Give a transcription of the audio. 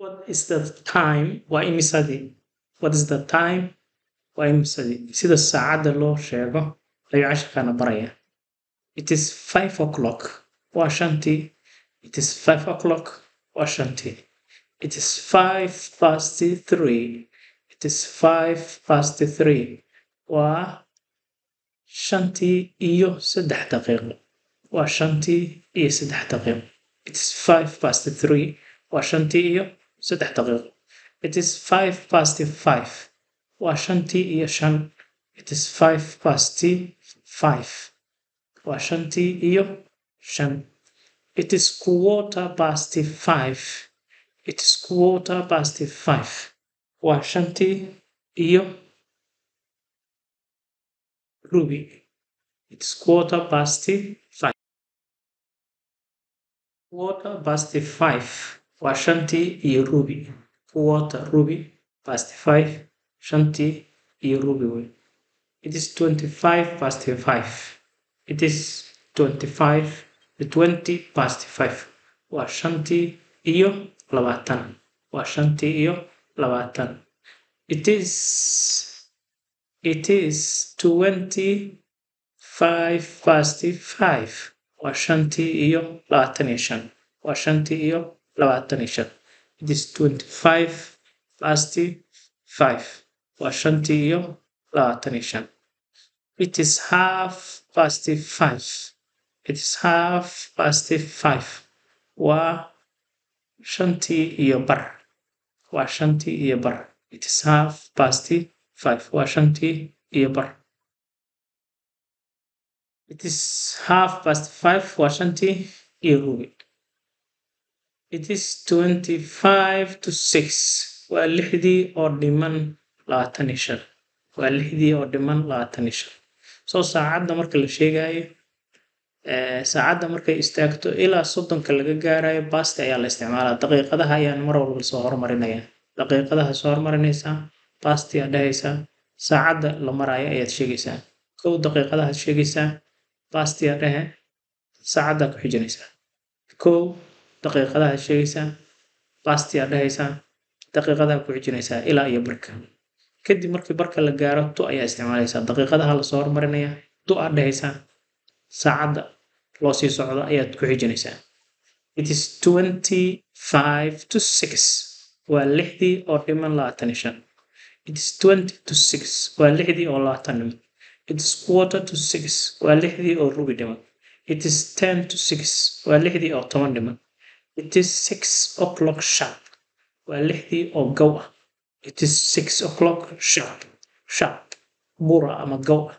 What is the time? Waa imisadii? What is the time? Waa imisadii? Sida saacadda loo sheego ayuu casharkaana barayaa. It is five o'clock. Waa shantii. It is five o'clock. Waa shantii. It is five past three. It is five past three. Waa shantii iyo saddex daqiiqo. Waa shantii iyo saddex daqiiqo. It is five past three. Waa shantii iyo saddex daqiiqo. It is five past five. Waa shantii iyo shan. It is five past five. Waa shantii iyo shan. It is quarter past five. It is quarter past five. Waa shantii iyo rubi. It is quarter past five. Quarter past five. Waa shantii iyo rubi. Quarter rubi past five. Shantii iyo rubi wey. It is twenty-five past five. It is twenty-five twenty past five. Waa shantii iyo labaatan. Waa shantii iyo labaatan. It is it is twenty-five past five. Waa shantii iyo labaatan iyo shan. Waa shantii iyo labaatan iyo shan. It is twenty-five past five. Waa shantii iyo labaatan iyo shan. It is half past five. It is half past five. Waa shantii iyo bar. Waa shantii iyo bar. It is half past five. Waa shantii iyo bar. It is half past five. Waa shantii iyo rubi. It is twenty-five to six. Waa lixdii oo dhiman labaatan iyo shan. Waa lixdii oo dhiman labaatan iyo shan. So saacadda marka la sheegayo ee saacadda markay istaagto ilaa soddonka laga gaarayo past ayaa la isticmaalaa. Daqiiqadaha ayaan mar walba soo hormarinayaa. Daqiiqadaha soo hormarinaysaa. Past ayaa dhahaysaa. Saacadda la marayo ayaad sheegaysaa. Kow daqiiqadaha sheegaysaa. Past ayaa dhahe. Saacadda ku xijinaysaa. Kow daqiiqadaha sheegaysaa. Past ayaa dhahaysaa. Daqiiqadaha ku xijinaysaa ilaa iyo barka. Kadib markii barka la gaaro to ayaa isticmaalaysaa. Daqiiqadaha la soo hormarinayaa. To aad dhahaysaa. Saacadda loo sii socdo ayaad ku xijinaysaa. It is twenty-five to six. Waa lixdii oo dhiman labaatan shan. It is twenty to six. Waa lixdii oo labaatan dhiman. It is quarter to six. Waa lixdii oo rubi dhiman. It is ten to six. Waa lixdii oo toban dhiman. It is six o'clock sharp. Waa lixdii oo gow ah. It is six o'clock sharp. Sharp. Bura ama gow ah.